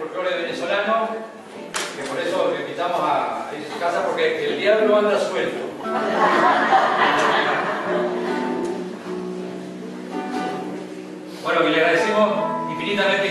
folclore venezolano, que por eso le invitamos a, ir a su casa, porque el diablo anda suelto. Bueno, que le agradecemos infinitamente.